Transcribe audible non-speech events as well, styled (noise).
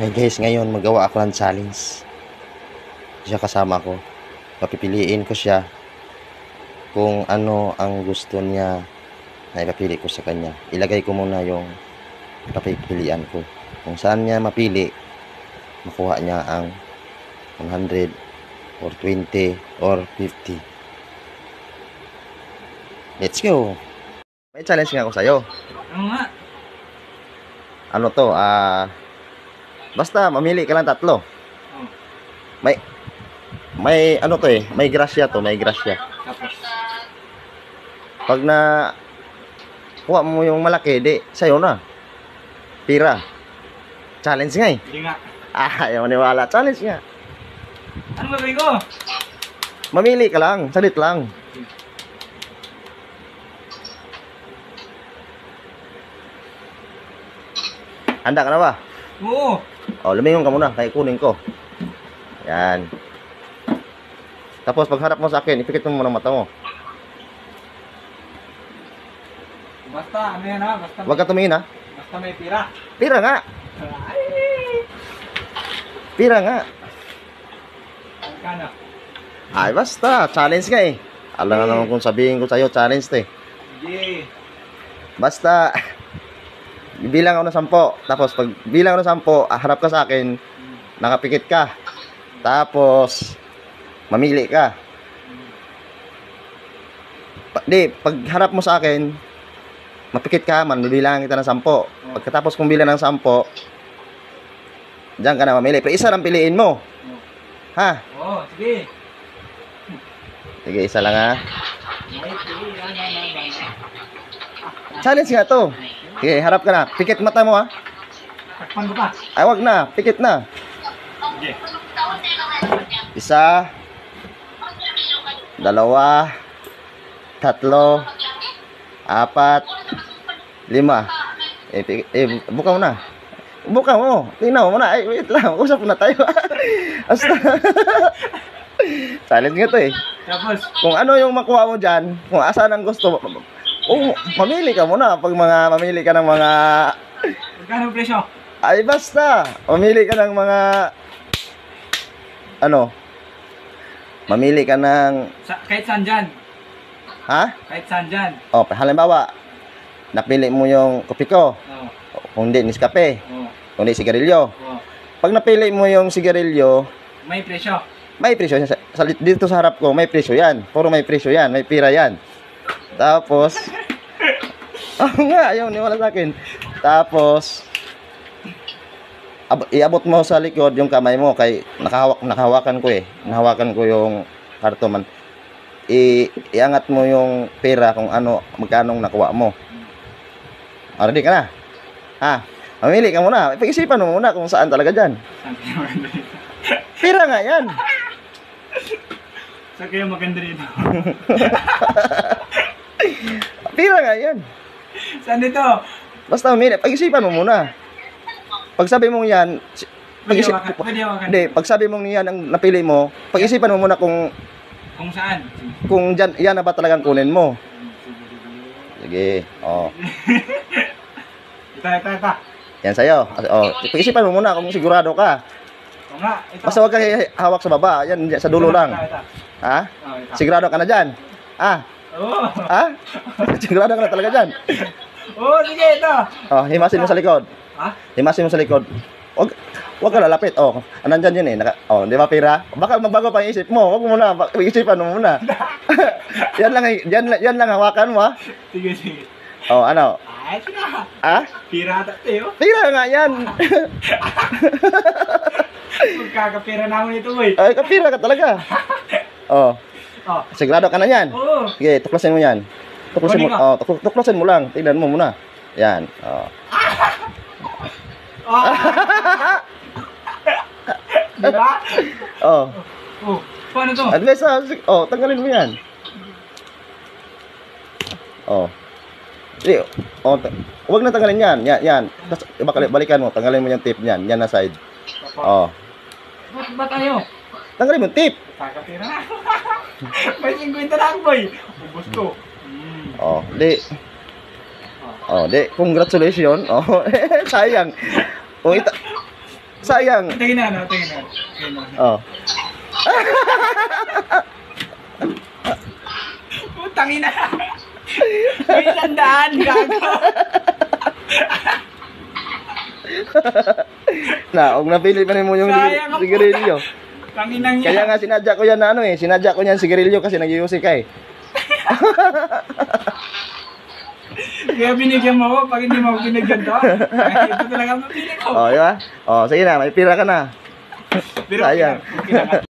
Hey guys, ngayon magawa ako ng challenge. Siya kasama ko. Papipiliin ko siya kung ano ang gusto niya na ipapili ko sa kanya. Ilagay ko muna yung papipilian ko. Kung saan niya mapili, makuha niya ang 100 or 20 or 50. Let's go! May challenge nga ako sa'yo. Ano nga? Ano to? Ah... basta mamili ka lang tatlo. Oh. May may ano to eh, may grasya to, may grasya. Tapos, Pag na kuha mo yung malaki, di sa'yo na. Pira. Challenge nga eh. hindi nga. Ah, ayaw maniwala. Challenge nga. Ano gagawin ko? Mamili ka lang, salit lang. Handa ka na ba? Oo. O, lumingon ka muna, kaya kunin ko. Yan. Tapos, pag harap mo sa akin, ipikit mo muna mata mo. Basta, ano yan ha? Basta, Huwag ka tumingin ha. basta may pira. Pira nga. Ay! Pira nga. Magkano? Ay, basta. Challenge nga eh. Alam na naman kung sabihin ko sa'yo, challenge to eh. Sige. Basta, bilang ako ng sampo. Tapos, pag bilang ako ng sampo, ah, harap ka sa akin, nakapikit ka. Tapos, mamili ka. Pa, di, pag harap mo sa akin, mapikit ka man, bibilangan kita ng sampo. Pagkatapos kong bilang ng sampo, diyan ka na mamili. Pero isa lang piliin mo. Ha? Oo, sige. Sige, isa lang ha. Challenge nga to. Sige, harap ka na. Pikit mata mo ha. Takpan ko pa. Ay, wag na. Pikit na. Isa, dalawa, tatlo, apat, lima. Eh, eh buka mo na. Buka mo. Tingnan mo muna. Ay, wait lang. Usap na tayo. (laughs) Basta. (laughs) Challenge nga to eh. Tapos, Kung ano yung makuha mo dyan, kung asan ang gusto, oh, mamili ka muna. Pag mga, mamili ka ng mga, magkano presyo? ay basta. Mamili ka ng mga, ano, mamili ka ng, Sa, kahit saan dyan. ha? Kahit saan dyan. O, halimbawa, napili mo yung kopi ko, Oo. kung hindi, Nescafe, Oo. kung hindi, sigarilyo. Oo. Pag napili mo yung sigarilyo, May presyo. may presyo. Sa, sa, dito sa harap ko, may presyo yan. Puro may presyo yan, may pira yan. Tapos, (laughs) oo nga, ayaw niwala sa akin. Tapos, ab- iabot mo sa likod yung kamay mo kay nakahawak nakahawakan ko eh. Nahawakan ko yung karton man. I, iangat mo yung pera kung ano magkano nakuha mo. Ah, ready ka na? Ha? Mamili ka muna. Pag-isipan mo muna kung saan talaga dyan. Pira nga yan. Saan kaya maganda dito? (laughs) (laughs) Nga yan. Saan dito? Basta mamili. Pag-isipan mo muna. Pag sabi mong yan, si- Pwede pag-isip, hawakan. Pwede hawakan. hindi, pag sabi mong yan ang napili mo, pag-isipan mo muna kung Kung saan? kung dyan, yan na ba talagang kunin mo. Sige. Oh. Ito, ito, ito. Yan sa'yo. Oh. Pag-isipan mo muna kung sigurado ka. Nga, ito. Basta huwag ka hawak sa baba. Yan, sa dulo Ito, lang. Ito, ito. Ha? Oh, ito. Sigurado ka na dyan. Ah, Oo. ha? (laughs) sigurado ka na talaga dyan. Oo, sige, ito. Oh, himasin mo sa likod. Ha? Himasin mo sa likod. Wag, wag ka lalapit. Oh, nandyan yun eh. Naka, oh, di ba pira? Baka magbago pa yung isip mo. Wag mo muna. Bak- Isipan mo muna. (laughs) yan lang, yan, lang- yan lang hawakan mo ha. Sige, sige. Oh, ano? Ay. Ah? Pirata tayo. Pira nga yan. (laughs) Magkakapira na ako nito, boy. Ay, kapira ka talaga. Oh, Oh. sigurado ka na yan. Oo. Sige, tuklasin mo yan. Tuklasin mo, Kunin oh, tuk- tuklasin mo lang. Tingnan mo muna. Yan. Oh. (laughs) Oh. diba? Oh. Oh. Paano to? Advice ah. Oh, tanggalin mo yan. Oh. Di, oh, huwag na tanggalin yan. Yan, yan. Tapos, balikan mo. Tanggalin mo yung tip niyan. Yan na side. Oh. Ba't ba tayo? Tanggalin mo tip. Kakapira na. (laughs) May 50 na ako, boy. Ubus ko. Mm. Oh, di. Oh, di. Congratulations. Oh, (laughs) sayang. Oh, ita Sayang. Tingin na, ano, tingin na. Tingin na. Oh. Putang ina. May tandaan, gago. (laughs) Na, og napili pa mo yung sigarilyo. Tanginang niya. Kaya nga sinadya ko yan na ano eh, sinadya ko yan sigarilyo kasi nag-iusik ka eh. (laughs) Kaya binigyan mo ako pag hindi mo ako binigyan to. Ito talaga mapili ko. Oh, di ba? Oh, sige na, may pira ka na. Pero sayang. okay okay.